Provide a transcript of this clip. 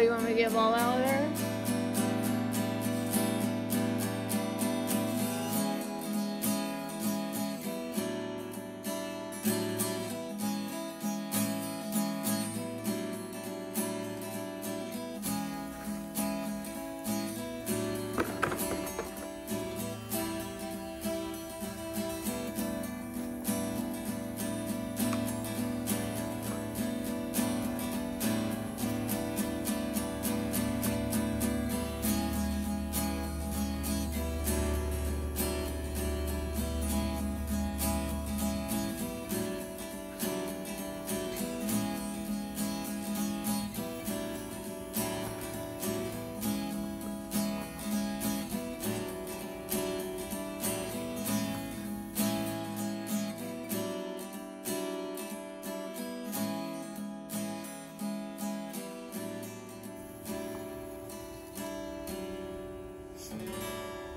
You want me to get them all out of there?